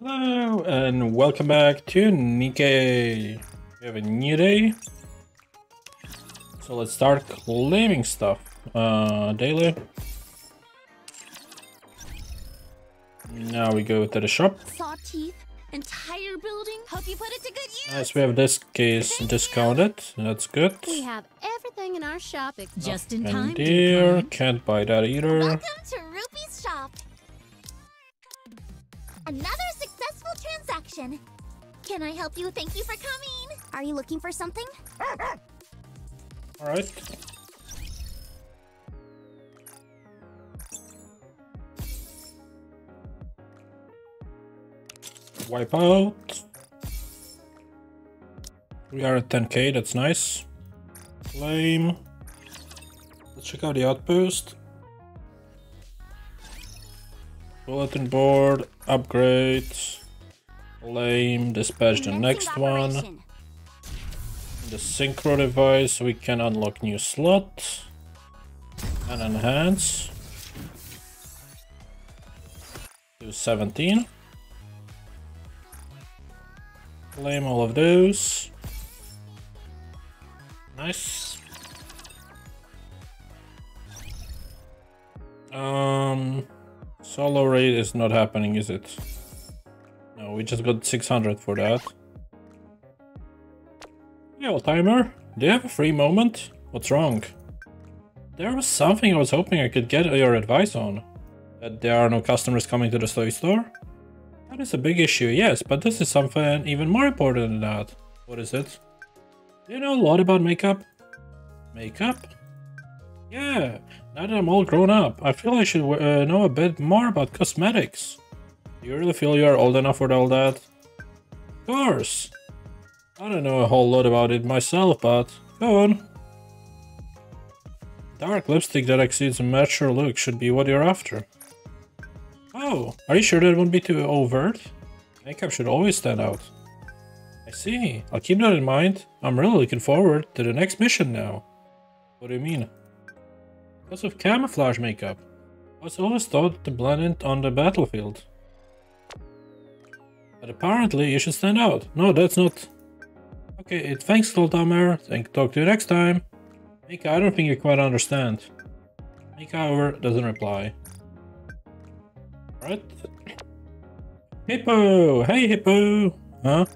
Hello and welcome back to Nikke. We have a new day. So let's start claiming stuff. Uh, daily. Now we go to the shop. Saw teeth, entire building. Hope you put it to good use. Nice, we have this case discounted. That's good. We have everything in our shop ex- Just in And time. dear, Declan. can't buy that either. Welcome to Rupee's shop. Another successful transaction. Can I help you? Thank you for coming. Are you looking for something? Alright. Wipe out. We are at 10k, that's nice. Flame. Let's check out the outpost. Bulletin board, upgrades. Flame, dispatch the next one. The synchro device, we can unlock new slot and enhance to 17. Claim all of those. Nice. Um, solo raid is not happening, is it? No, we just got 600 for that. Hey, old timer, do you have a free moment? What's wrong? There was something I was hoping I could get your advice on. That there are no customers coming to the toy store? That is a big issue, yes, but this is something even more important than that. What is it? Do you know a lot about makeup? Makeup? Yeah, now that I'm all grown up, I feel I should uh, know a bit more about cosmetics. Do you really feel you are old enough for all that? Of course. I don't know a whole lot about it myself, but go on. Dark lipstick that exceeds a mature look should be what you're after. Oh, are you sure that won't be too overt? Makeup should always stand out. I see. I'll keep that in mind. I'm really looking forward to the next mission now. What do you mean? Because of camouflage makeup. I was always thought to blend in on the battlefield. But apparently you should stand out. No, that's not... Okay, thanks, Toltamer. Think talk to you next time. Mika, I don't think you quite understand. Mika, however, doesn't reply. Right? Hippo! Hey, Hippo! Huh?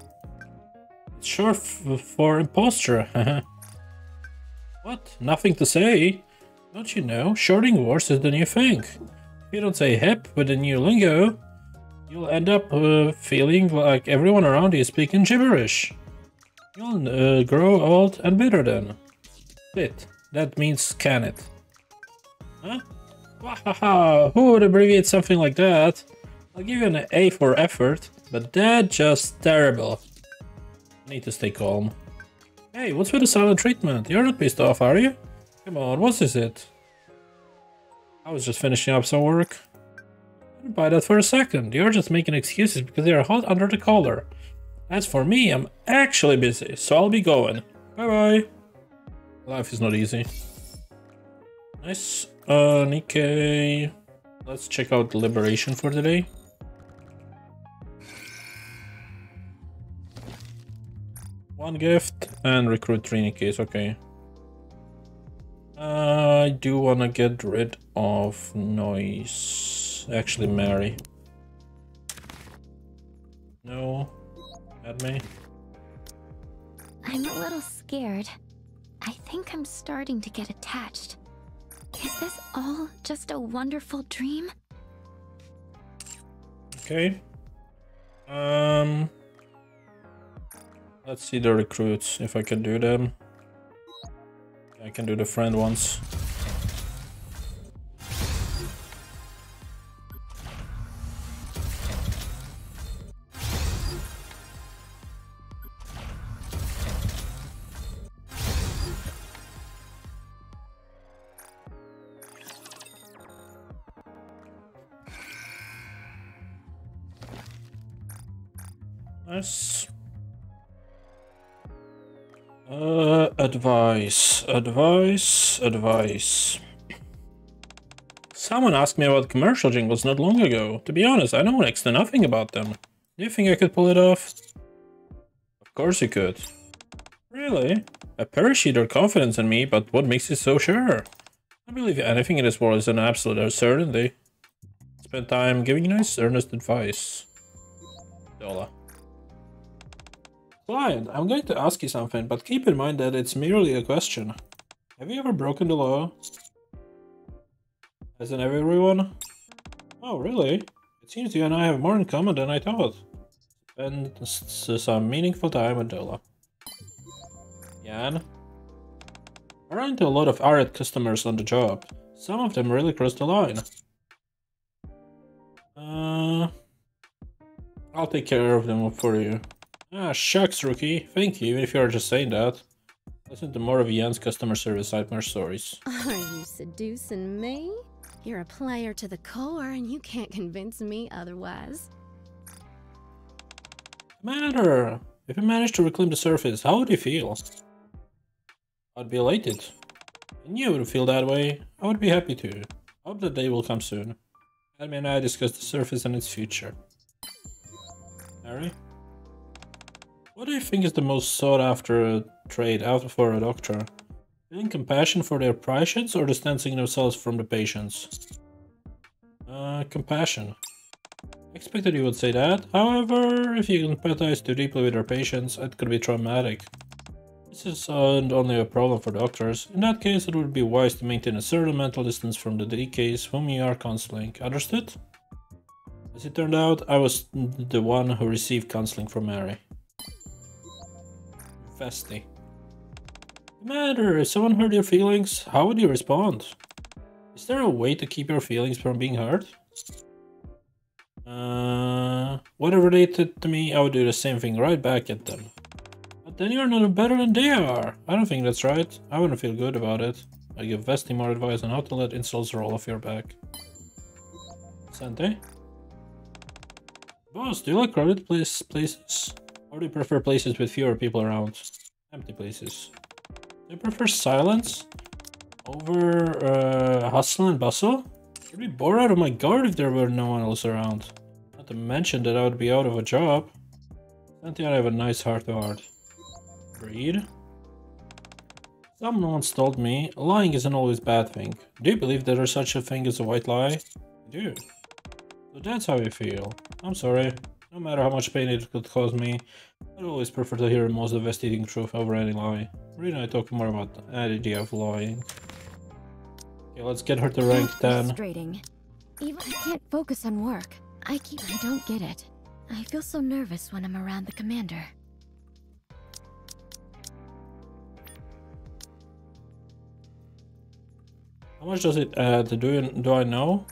It's short for imposture. what? Nothing to say? Don't you know? Shorting wars is the new thing. If you don't say hip with the new lingo, you'll end up uh, feeling like everyone around you is speaking gibberish. You'll uh, grow old and bitter then. Bit. That means can it. Huh? Wahaha! Who would abbreviate something like that? I'll give you an A for effort, but that's just terrible. I need to stay calm. Hey, what's with the silent treatment? You're not pissed off, are you? Come on, what is it? I was just finishing up some work. I didn't buy that for a second. You're just making excuses because you're hot under the collar. As for me, I'm actually busy, so I'll be going. Bye bye. Life is not easy. Nice. Uh, Nikke. Let's check out liberation for today. One gift and recruit three Nikkes, okay. I do want to get rid of noise. Actually, Mary. No. At me. I'm a little scared. I think I'm starting to get attached. Is this all just a wonderful dream? Okay. Um. Let's see the recruits, if I can do them. I can do the friend ones. Nice. Uh, advice, advice, advice. Someone asked me about commercial jingles not long ago. To be honest, I know next to nothing about them. Do you think I could pull it off? Of course you could. Really? I appreciate your confidence in me, but what makes you so sure? I believe anything in this world is an absolute certainty. Spend time giving nice, earnest advice. Dolla. Client, I'm going to ask you something, but keep in mind that it's merely a question. Have you ever broken the law? Hasn't everyone? Oh, really? It seems you and I have more in common than I thought. Spend some meaningful time with Dolla. Run into a lot of Arid customers on the job. Some of them really cross the line. Uh, I'll take care of them for you. Ah, shucks, rookie. Thank you, even if you're just saying that. Listen to more of Jan's customer service nightmare stories. Are you seducing me? You're a player to the core, and you can't convince me otherwise. Matter. If you manage to reclaim the surface, how would you feel? I'd be elated. I knew you would feel that way. I would be happy to. Hope that day will come soon. Admi and I discuss the surface and its future. Harry? What do you think is the most sought after trade out for a doctor? Feeling compassion for their patients or distancing themselves from the patients? Uh, compassion. I expected you would say that. However, if you empathize too deeply with your patients, it could be traumatic. This is only a problem for doctors. In that case, it would be wise to maintain a certain mental distance from the DKs whom you are counseling. Understood? As it turned out, I was the one who received counseling from Mary. Vesti. Matter, if someone hurt your feelings, how would you respond? Is there a way to keep your feelings from being hurt? Uh, whatever they did to me, I would do the same thing right back at them. But then you're no better than they are. I don't think that's right. I wouldn't feel good about it. I give Vesti more advice on how to let insults roll off your back. Sante? Boss, do you like crowded place places? Or do you prefer places with fewer people around? Empty places. Do you prefer silence? Over uh, hustle and bustle? I'd be bored out of my guard if there were no one else around. Not to mention that I would be out of a job. Sante I have a nice heart to heart. Read. Someone once told me, lying isn't always a bad thing. Do you believe there is such a thing as a white lie? I do. So that's how you feel. I'm sorry. No matter how much pain it could cause me, I'd always prefer to hear the most devastating truth over any lie. Read I talk more about the idea of lying. Okay, let's get her to rank 10. Frustrating. Even I can't focus on work. I keep I don't get it. I feel so nervous when I'm around the commander. How much does it add? Do, you, do I know?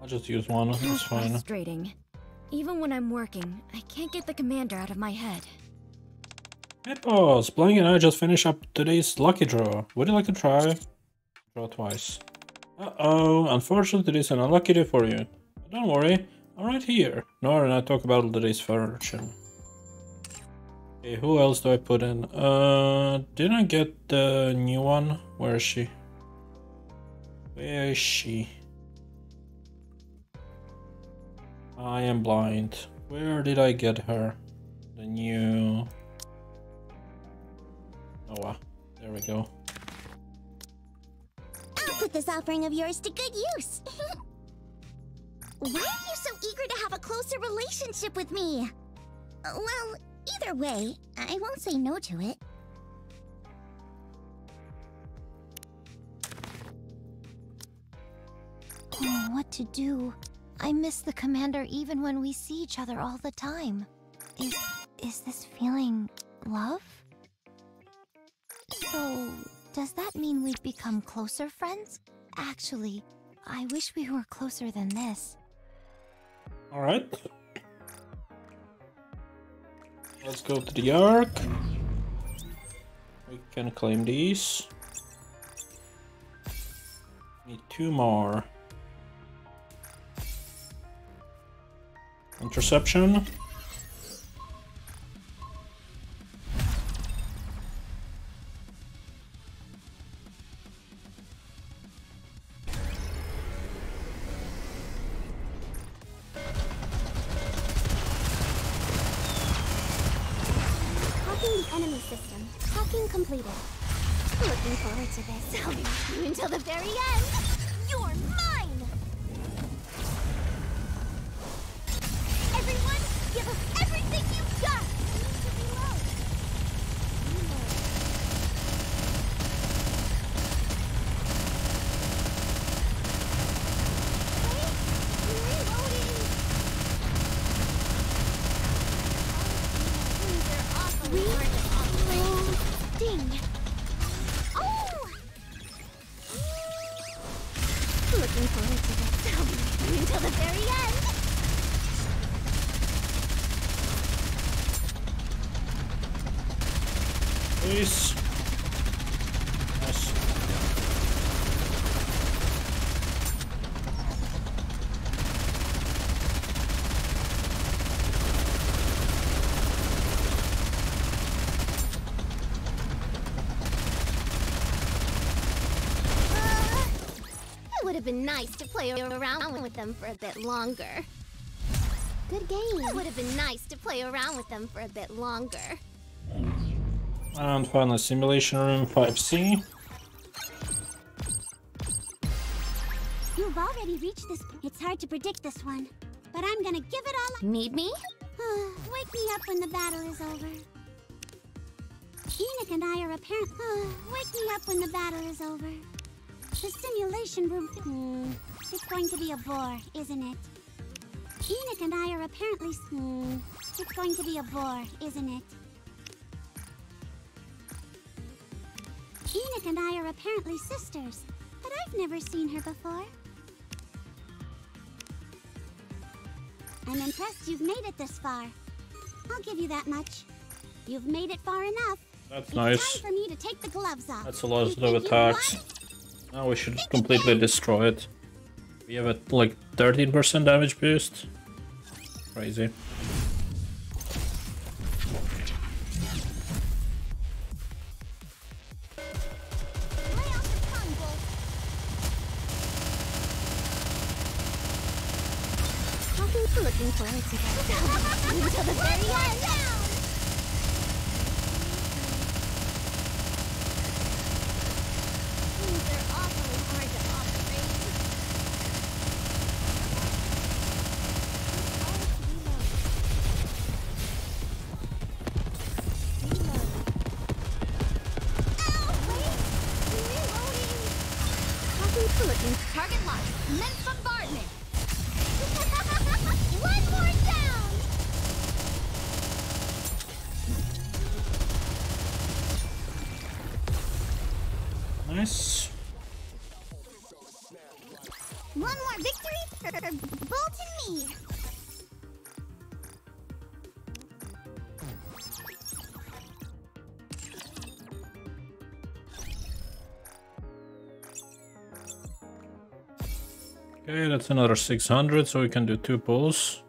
I'll just use one, How that's fine. frustrating. Even when I'm working, I can't get the commander out of my head. Hey boss, Blanc and I just finished up today's lucky draw. Would you like to try? Draw twice. Uh-oh, unfortunately today's an unlucky day for you. But don't worry, I'm right here. Nora and I talk about today's fortune. Okay, who else do I put in? Uh, didn't I get the new one? Where is she? Where is she? I am blind. Where did I get her? The new... Noah. There we go. I'll put this offering of yours to good use. Why are you so eager to have a closer relationship with me? Well, either way, I won't say no to it. Oh, what to do? I miss the commander even when we see each other all the time. Is is this feeling love? So, does that mean we've become closer friends? Actually, I wish we were closer than this. Alright. Let's go to the Ark. We can claim these. Need two more. Interception. It would have been nice to play around with them for a bit longer. Good game. It would have been nice to play around with them for a bit longer. And finally, simulation room 5C. You've already reached this. point. It's hard to predict this one, but I'm gonna give it all. Need me? Wake me up when the battle is over. Enoch and I are apparent. Wake me up when the battle is over. The simulation room. Hmm. It's going to be a bore, isn't it? Enoch and I are apparently. Hmm. It's going to be a bore, isn't it? Enoch and I are apparently sisters, but I've never seen her before. I'm impressed you've made it this far. I'll give you that much. You've made it far enough. That's It's nice. time for me to take the gloves off. That's a lot of attacks. Now we should completely destroy it. We have a like 13% damage boost. Crazy. Looking, looking forward to that's another 600, so we can do two pulls.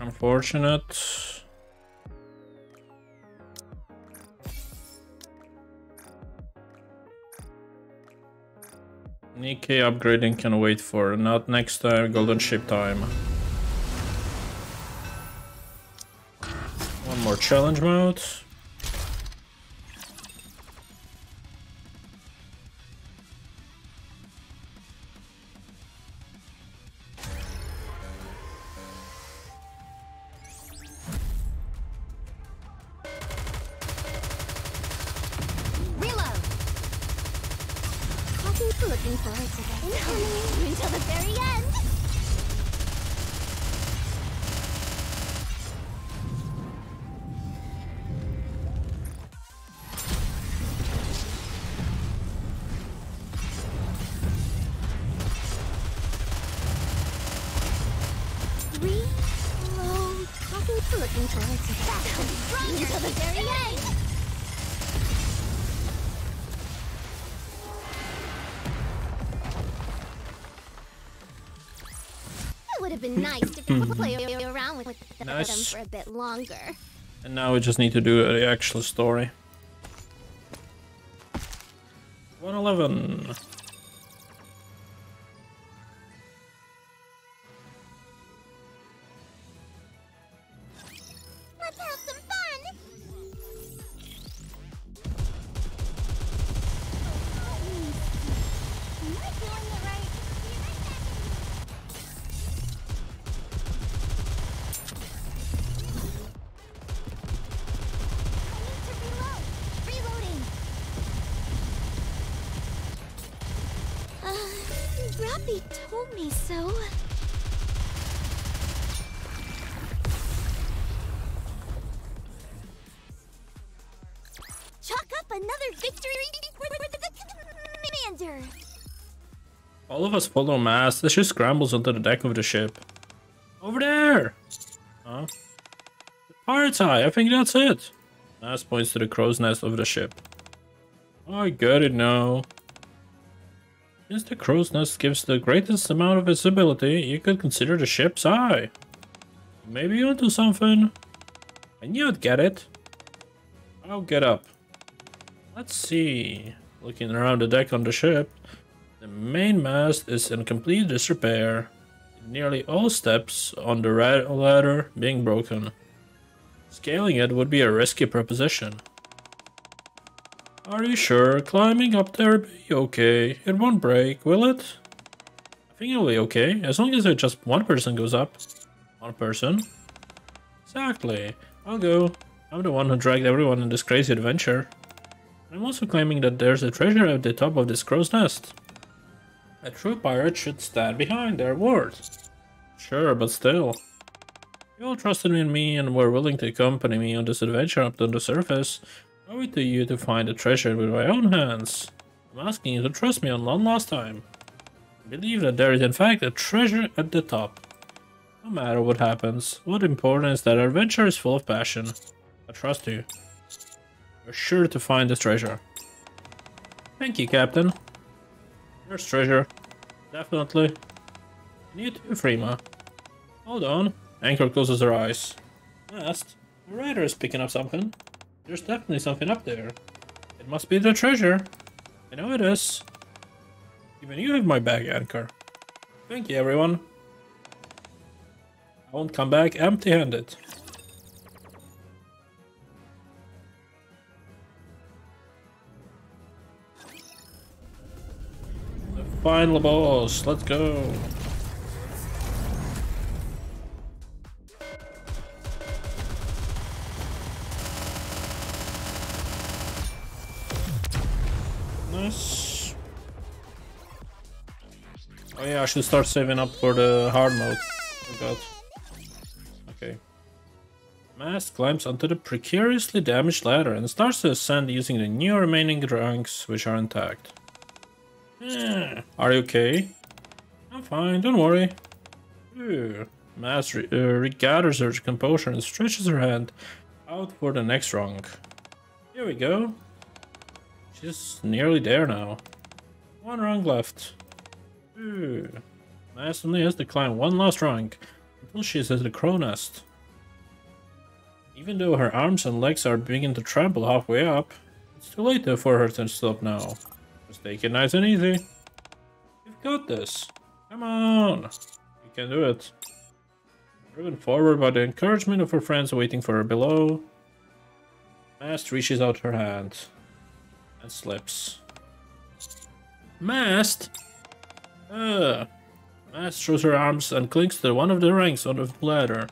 Unfortunate. Nikke upgrading can wait for not next time, golden ship time. One more challenge mode. Looking, forward to this. Until the very end. Would have been nice to hmm. play around with them Nice. for a bit longer. And now we just need to do the actual story. 111. Another victory commander. All of us follow Mast. This just scrambles onto the deck of the ship. Over there! Huh? The pirate's eye, I think that's it. Mast points to the crow's nest of the ship. I get it now. Since the crow's nest gives the greatest amount of visibility, you could consider the ship's eye. Maybe you'll do something. Knew I'd get it. I'll get up. Let's see. Looking around the deck on the ship, the main mast is in complete disrepair, nearly all steps on the ladder being broken. Scaling it would be a risky proposition. Are you sure? Climbing up there be okay? It won't break, will it? I think it'll be okay, as long as just one person goes up. One person? Exactly. I'll go. I'm the one who dragged everyone in this crazy adventure. I'm also claiming that there's a treasure at the top of this crow's nest. A true pirate should stand behind their word. Sure, but still. You all trusted me in me and were willing to accompany me on this adventure up to the surface. I owe it to you to find the treasure with my own hands. I'm asking you to trust me on one last time. I believe that there is in fact a treasure at the top. No matter what happens, what important is that our adventure is full of passion. I trust you. You're sure to find the treasure. Thank you, Captain. There's treasure. Definitely. And you too, Freema. Hold on. Anchor closes her eyes. Last, the radar is picking up something. There's definitely something up there. It must be the treasure. I know it is. Even you have my back, Anchor. Thank you, everyone. I won't come back empty-handed. Final boss. Let's go. Nice. Oh yeah, I should start saving up for the hard mode. Oh, Forgot. Okay. Mast climbs onto the precariously damaged ladder and starts to ascend using the new remaining ranks which are intact. Are you okay? I'm fine, don't worry. Mast re- uh, regathers her composure and stretches her hand out for the next rung. Here we go. She's nearly there now. One rung left. Ooh. Mast only has to climb one last rung until she's at the crow nest. Even though her arms and legs are beginning to tremble halfway up, it's too late for her to stop now. Take it nice and easy. You've got this. Come on. You can do it. Driven forward by the encouragement of her friends waiting for her below, Mast reaches out her hand and slips. Mast? Ugh. Mast throws her arms and clings to one of the ranks on the ladder.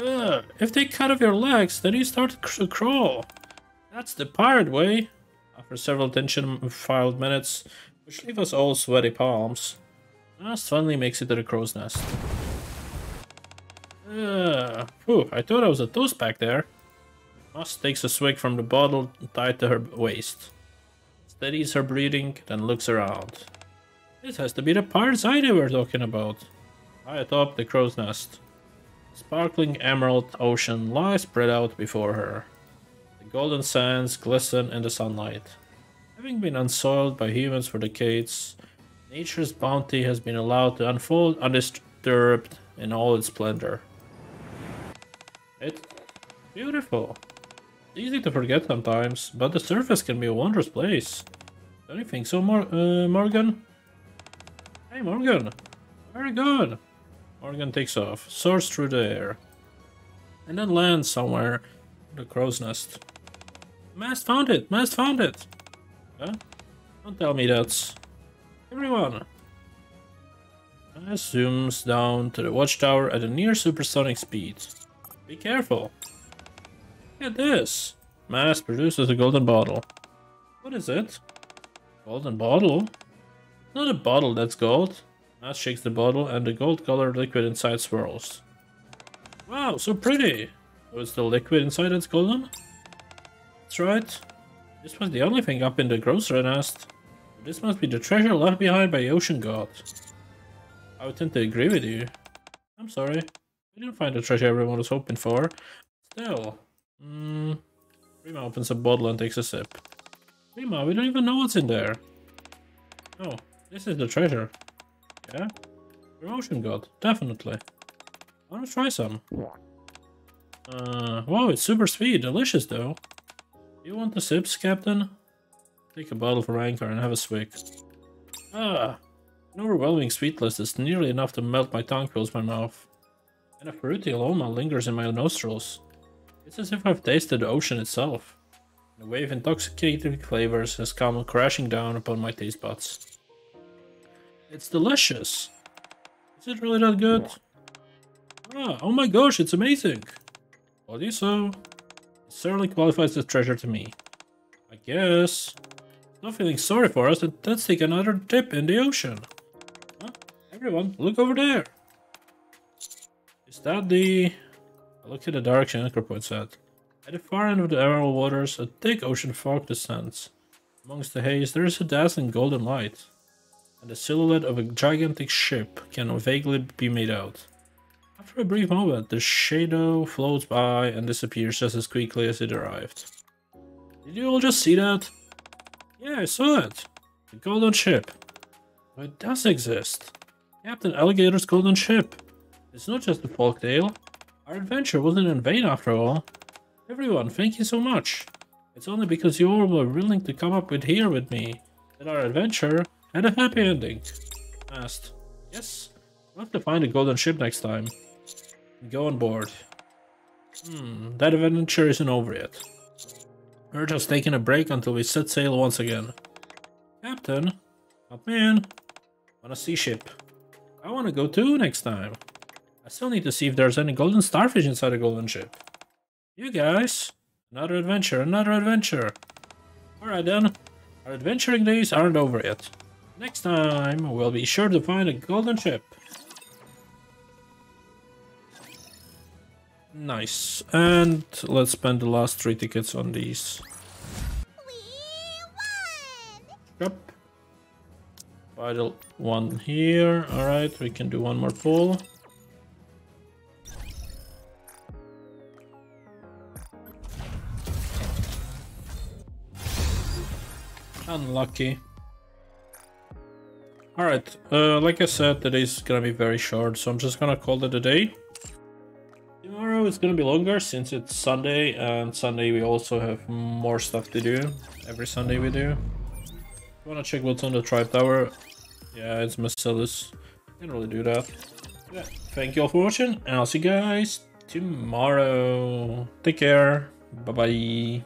Ugh. If they cut off your legs, then you start to crawl. That's the pirate way. After several tension-filled minutes, which leave us all sweaty palms, Mast finally makes it to the crow's nest. Ah, Ugh. Whew, I thought I was a toast back there. Mast takes a swig from the bottle tied to her waist. Steadies her breathing, then looks around. This has to be the pirate's eye they were talking about. High atop the crow's nest. Sparkling emerald ocean lies spread out before her. Golden sands glisten in the sunlight. Having been unsoiled by humans for decades, nature's bounty has been allowed to unfold undisturbed in all its splendor. It's beautiful. Easy to forget sometimes, but the surface can be a wondrous place. Don't you think so, Mor uh, Morgan? Hey, Morgan! Very good! Morgan takes off, soars through the air, and then lands somewhere in the crow's nest. Mast found it! Mast found it! Huh? Don't tell me that's... Everyone! Mast zooms down to the watchtower at a near supersonic speed. Be careful! Look at this! Mast produces a golden bottle. What is it? Golden bottle? Not a bottle that's gold. Mast shakes the bottle and the gold colored liquid inside swirls. Wow, so pretty! So it's the liquid inside that's golden? That's right. This was the only thing up in the grocery nest. This must be the treasure left behind by the ocean god. I would tend to agree with you. I'm sorry. We didn't find the treasure everyone was hoping for. Still, Hmm. Rima opens a bottle and takes a sip. Rima, we don't even know what's in there. Oh, this is the treasure. Yeah? ocean god, definitely. I wanna try some. Uh, wow, it's super sweet, delicious though. You want the sips, Captain? Take a bottle from Anchor and have a swig. Ah, an overwhelming sweetness is nearly enough to melt my tongue fills my mouth. And a fruity aroma lingers in my nostrils. It's as if I've tasted the ocean itself. The wave of intoxicating flavors has come crashing down upon my taste buds. It's delicious. Is it really that good? Ah, oh my gosh, it's amazing. What do you so? Certainly qualifies as treasure to me. I guess. Not feeling sorry for us, let's take another dip in the ocean. Huh? Everyone, look over there. Is that the... I look to the direction Anchor points at. At the far end of the emerald waters, a thick ocean fog descends. Amongst the haze, there is a dazzling golden light, and the silhouette of a gigantic ship can vaguely be made out. After a brief moment, the shadow floats by and disappears just as quickly as it arrived. Did you all just see that? Yeah, I saw it. The golden ship. It does exist. Captain Alligator's golden ship. It's not just a folk tale. Our adventure wasn't in vain after all. Everyone, thank you so much. It's only because you all were willing to come up with here with me that our adventure had a happy ending. Asked. Yes, we'll have to find a golden ship next time. Go on board. Hmm, that adventure isn't over yet. We're just taking a break until we set sail once again. Captain, up in. On a sea ship. I want to go too next time. I still need to see if there's any golden starfish inside the golden ship. You guys, another adventure, another adventure. Alright then, our adventuring days aren't over yet. Next time, we'll be sure to find a golden ship. Nice. And let's spend the last three tickets on these. We won! Yep. Buy the one here. Alright, we can do one more pull. Unlucky. Alright, uh, like I said, today's gonna be very short, so I'm just gonna call it a day. Tomorrow is gonna be longer since it's Sunday, and Sunday we also have more stuff to do. Every Sunday we do. Wanna check what's on the Tribe Tower? Yeah, it's Marcellus. Can't really do that. Yeah, thank you all for watching, and I'll see you guys tomorrow. Take care. Bye-bye.